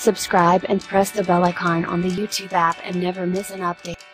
Subscribe and press the bell icon on the YouTube app and never miss an update.